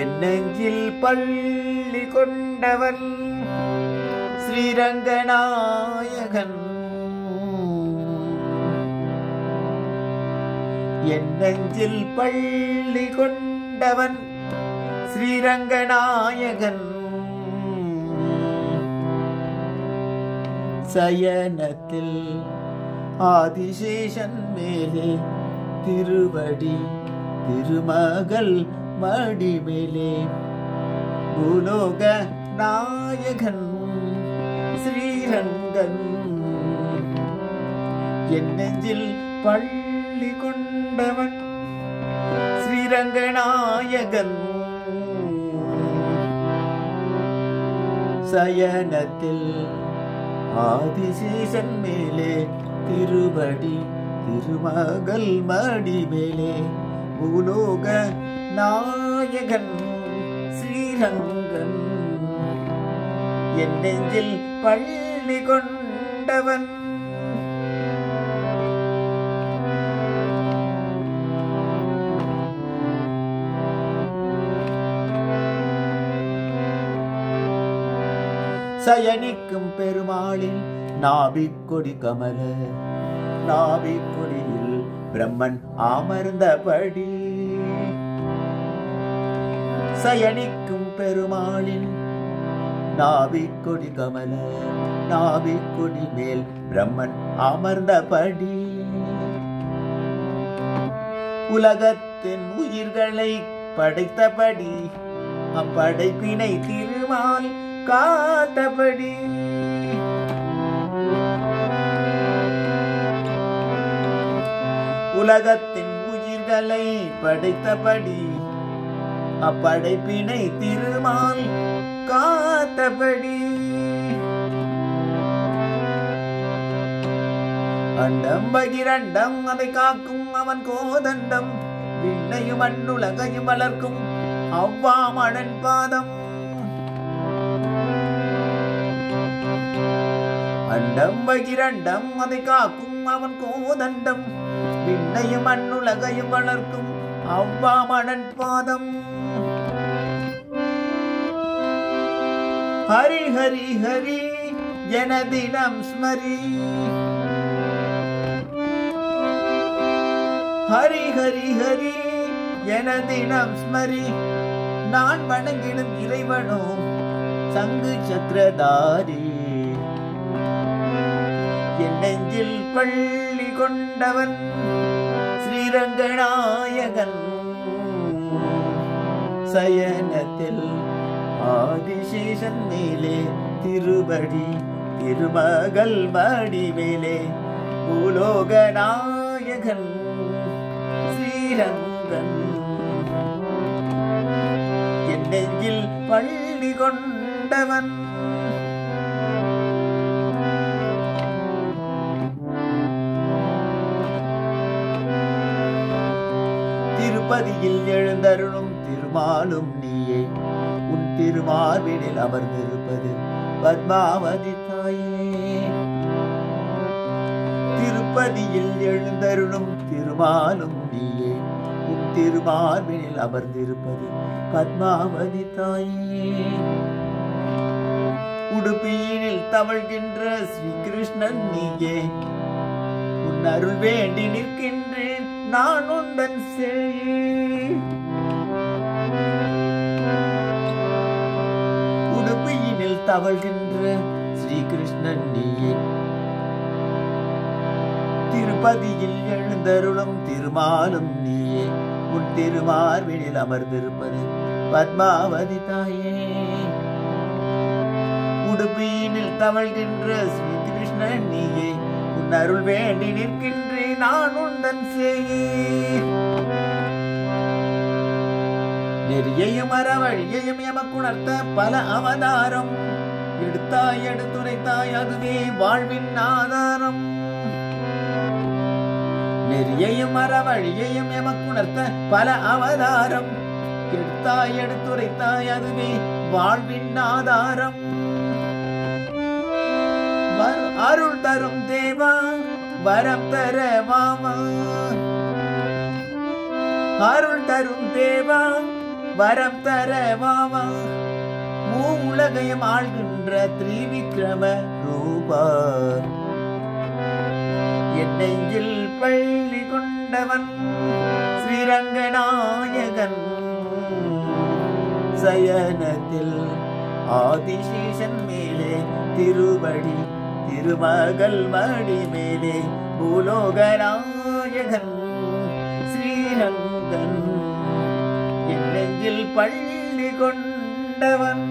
என் பள்ளி கொண்டவன் ஸ்ரீரங்கநாயகன். என்னெஞ்சில் பள்ளி கொண்டவன் ஸ்ரீரங்கநாயகன். சயனத்தில் ஆதிசேஷன் மேலே திருவடி திருமகள் மடி பூலோக நாயகன் ஸ்ரீரங்கன். என் நெஞ்சில் பள்ளி கொண்டவன் ஸ்ரீரங்கநாயகன் சயனத்தில் ஆதிசேஷன் மேலே திருவடி திருமகள் மடி மேலே பூலோக நாயகன் ஸ்ரீரங்கன். என் நெஞ்சில் பள்ளி கொண்டவன். சயனிக்கும் பெருமாளில் நாபிக்கொடி கமல நாபிக்கொடியில் பிரம்மன் அமர்ந்தபடி. சயனிக்கும் பெருமாளின் நாபிக்கொடி கமல நாவிக்கொடி மேல் பிரம்மன் அமர்ந்தபடி. உலகத்தின் உயிர்களை படைத்தபடி அப்படைப்பினை திருமால் காத்தபடி. உலகத்தின் உயிர்களை படைத்தபடி அப்படைப்பினை திருமால் காத்தபடி. அண்டம் பகிரண்டம் அதை காக்கும் அவன் கோதண்டம். விண்ணையும் அண்ணுலகையும் வளர்க்கும் அவ்வாமணன் பாதம். அண்டம் பகிரண்டம் அதை காக்கும் அவன் கோதண்டம். விண்ணையும் அண்ணுலகையும் வளர்க்கும் அவ்வாமணன் பாதம். ஹரி ஹரி ஹரி எனதினம் ஸ்மரி. ஹரி ஹரி ஹரி எனதினம் ஸ்மரி. நான் வணங்கிடும் இறைவனோ சங்கு சக்கரதாரி. என் நெஞ்சில் பள்ளி கொண்டவன் ஸ்ரீரங்கநாயகன். சயனத்தில் ஆதிசேஷன் மேலே திருபடி திருமகள் வடிவேலே பூலோக நாயகன் ஸ்ரீரங்கன். என் நெஞ்சில் பள்ளி கொண்டவன். திருப்பதியில் எழுந்தருளும் திருமாலும் நீயே. உன் திருமார்பினில் அமர்ந்திருப்பது பத்மாவதி தாயே. திருப்பதியில் எழுந்தருளும் திருமாலும் நீயே. உன் திருமார்பினில் அமர்ந்திருப்பது பத்மாவதி தாயே. உடுப்பியினில் தவழ்கின்ற ஸ்ரீகிருஷ்ணன் நீயே. உன் அருள் வேண்டி நிற்கின்றேன் நான் உந்தன் செய் தவழ்கின்ற ஸ்ரீகிருஷ்ணன் நீயே. திருப்பதியில் எழுந்தருளும் திருமாலும் நீயே. உன் திருமார்வினில் அமர்ந்திருப்பது பத்மாவதி தாயே. உடுப்பியினில் தவழ்கின்ற ஸ்ரீ கிருஷ்ணன் நீயே. உன் அருள் வேண்டி நிற்கின்றேன் நான் உந்தன் செய்யே நெறியையும் அறவழியையும் எமக்குணர்த்த பல அவதாரம். எடுத்தாய் எடுத்துரைத்தாய் அதுவே வாழ்வின் ஆதாரம். நெறியையும் அறவழியையும் எமக்குணர்த்த பல அவதாரம். எடுத்தாய் எடுத்துரைத்தாய் அதுவே வாழ்வின் ஆதாரம். அருள் தரும் தேவா வரம் தர வாமா. அருள் தரும் தேவா வரம் தர வாவா உலகையும் ஆள்கின்ற திரிவிக்ரம ரூபா என் நெஞ்சில் பள்ளி கொண்டவன் ஸ்ரீரங்கநாயகன். சயனத்தில் ஆதிசேஷன் மேலே திருவடி திருமகள் மடி மேலே பூலோகநாயகன். ஸ்ரீரங்கன் என் நெஞ்சில் பள்ளி கொண்டவன்